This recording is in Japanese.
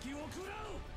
敵を食らう。